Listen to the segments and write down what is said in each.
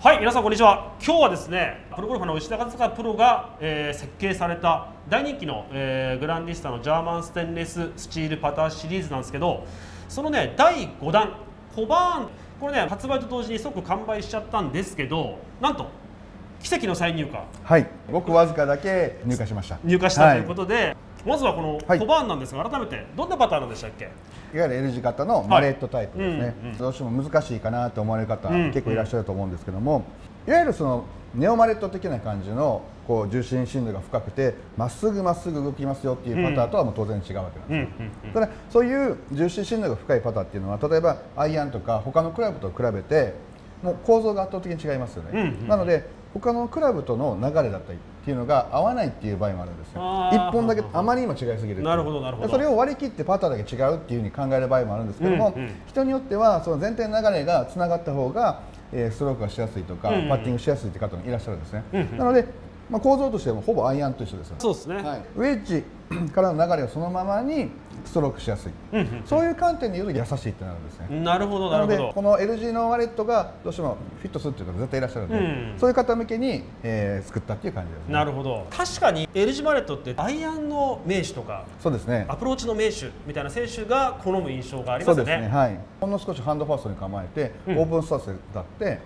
はい皆さんこんにちは。今日はですねプロゴルファーの石田和孝プロが、えー設計された大人気の、えーグランディスタのジャーマンステンレススチールパターシリーズなんですけどそのね第5弾コバーンこれね発売と同時に即完売しちゃったんですけどなんと奇跡の再入荷。はい、ごくわずかだけ入荷しました。入荷したということで、まずはこのはい。コバーンなんですが改めてどんなパターンでしたっけ？いわゆる L 字型のマレットタイプですね、うんうんどうしても難しいかなと思われる方、うん結構いらっしゃると思うんですけども、いわゆるそのネオマレット的な感じのこう重心深度が深くてまっすぐまっすぐ動きますよっていうパターンとはもう当然違うわけなんですよ、ただそういう重心深度が深いパターンっていうのは例えばアイアンとか他のクラブと比べてもう構造が圧倒的に違いますよね、うんうん。なので他のクラブとの流れだったりっていうのが合わないっていう場合もあるんですよ。あー。一本だけあまりにも違いすぎるなるほどなるほど。でそれを割り切ってパターンだけ違うっていうふうに考える場合もあるんですけども、うんうん。人によってはその全体の流れがつながった方が、えーストロークがしやすいとか、うんうんパッティングしやすいって方もいらっしゃるんですね、うんうんなので、まあ、構造としてもほぼアイアンと一緒ですよそうですね、はい、ウェッジ からの流れをそのままにストロークしやすい、うんうんそういう観点で言うと優しいってなるんですね、なるほどなるほど。この L 字のワレットがどうしてもフィットするっていう方絶対いらっしゃるので、うん。そういう方向けに、えー作ったっていう感じですね。なるほど。確かに L 字マレットってアイアンの名手とかそうですね。アプローチの名手みたいな選手が好む印象がありますよね。そうですね、はい、ほんの少しハンドファーストに構えて、うん。オープンスタンスで立って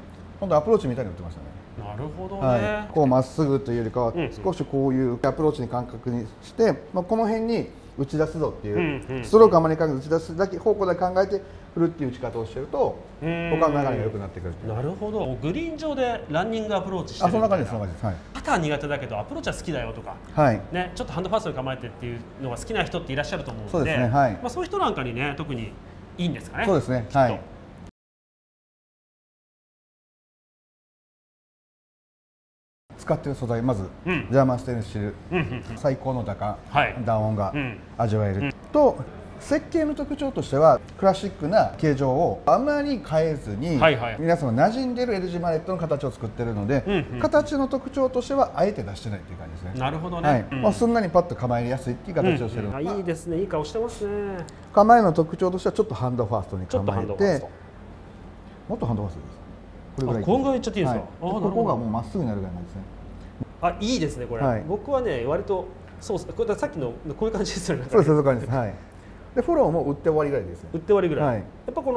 本当アプローチみたいに打ってましたね。なるほどね、はい、こうまっすぐというよりかは、うん少しこういうアプローチに感覚にして、まあ、この辺に打ち出すぞっていう、うんうんストロークあまりかけず打ち出すだけ方向で考えて振るっていう打ち方をしてるとうん。球の流れが良くなってくるなるほど。グリーン上でランニングアプローチしてるみたいそんな感じです。はい、パター苦手だけどアプローチは好きだよとか。はい。ね、ちょっとハンドファーストに構えてっていうのが好きな人っていらっしゃると思うので。そうですね。はい。まあ、そういう人なんかにね特にいいんですかね。そうですね。はい使ってる素材まず、うん。ジャーマンステンシール。うんうん最高の打感、はい。暖音がうん。味わえる、と設計の特徴としてはクラシックな形状をあまり変えずに、はいはい。皆様馴染んでる L 字マレットの形を作ってるので、うんうん。形の特徴としてはあえて出してないっていう感じですね。なるほどね、はい。うん。まあ、すんなりパッと構えやすいっていう形をしてる、うん。うんあいいですね。いい顔してますね。構えの特徴としてはちょっとハンドファーストに構えてもっとハンドファーストですこれぐらいあこんぐらいいっちゃっていいですか？はあなるほど。ここがもうまっすぐになるぐらいなんですね。あいいですねこれ、はい。僕はね割とそうこれさっきのこういう感じですよね。そうですそういう感じです。はい。でフォローも打って終わりぐらいですね打って終わりぐらい、はい。やっぱこ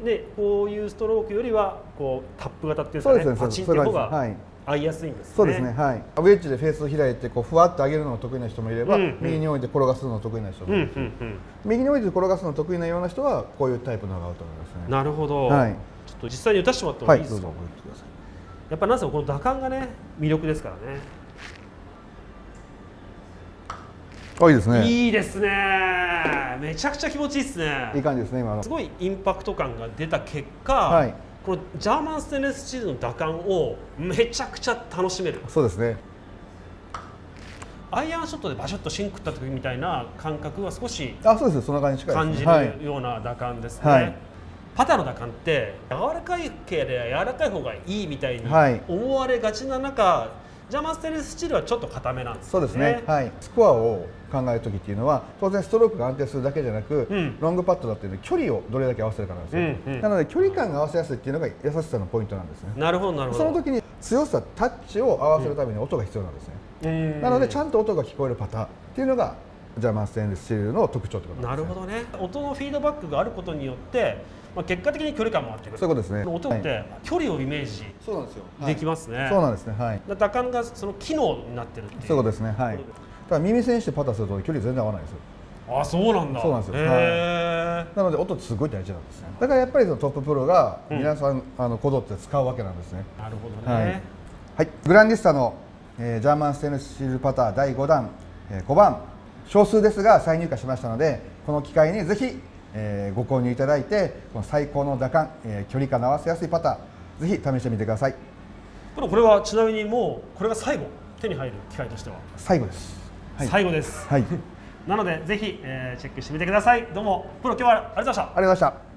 のねこういうストロークよりはこうタップ型っていうんですかね。そうですねパチンっていう方が合いやすいんですね。そうですね、はい、ウェッジでフェースを開いてこうふわっと上げるのが得意な人もいれば、うんうん。右に置いて転がすのが得意な人もいるし、うんうんうん。右に置いて転がすのが得意なような人はこういうタイプの方が合うと思いますね。なるほど、はい。ちょっと実際に打たせてもらってもはいい、いですか、どうぞご覧ください。やっぱなんせこの打感がね魅力ですからね。あいいですね。いいいいですね。めちゃくちゃ気持ちいいですね。感じですね今の。す。ごいインパクト感が出た結果、はいこのジャーマンステンレススチールの打感をめちゃくちゃ楽しめる。そうですね。アイアンショットでバシャッとシンクった時みたいな感覚は少しあそうです。そんな感じ。近い感じるような打感ですね、はい。パターの打感って柔らかい系で柔らかい方がいいみたいにはい。思われがちな中、ジャーマンステンレススチールはちょっと硬めなんですよそうですね。はい。スコアを考える時っていうのは当然ストロークが安定するだけじゃなく、うんロングパットだっていうのは距離をどれだけ合わせるかなんですよ。うんうんなので距離感が合わせやすいっていうのが優しさのポイントなんですね。なるほどなるほどその時に強さタッチを合わせるために音が必要なんですね。うんなのでちゃんと音が聞こえるパターンっていうのがジャーマンステンレスシールの特徴ってことなです、ね、なんるほどね。音のフィードバックがあることによって、まあ、結果的に距離感もあってくる。そういうことですね。音って距離をイメージそうなんですよ。できますね、そうなんですね。はい。だ打感がその機能になってるっていうそういうことですね。はい。ただ耳栓してパターすると距離全然合わないんですよ。あそうなんだ。そうなんですよ。へなので音ってすごい大事なんですね。だからやっぱりそのトッププロが皆さん、あのこぞって使うわけなんですね。ーなるほどね、はい。はい。グランディスタの、えージャーマンステンレスシールパター第5弾、えー5番少数ですが再入荷しましたのでこの機会にぜひ、えーご購入いただいてこの最高の打感、えー距離感の合わせやすいパターぜひ試してみてください。これこれはちなみにもうこれが最後手に入る機会としては、最後ですはい。最後です。はい。なのでぜひ、えーチェックしてみてください。どうもプロ今日はありがとうございました。ありがとうございました